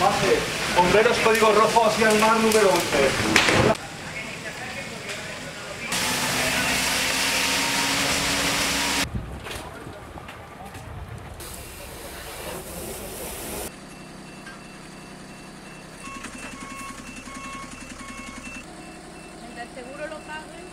Base, bomberos código rojo hacia el mar número 11. seguro lo paguen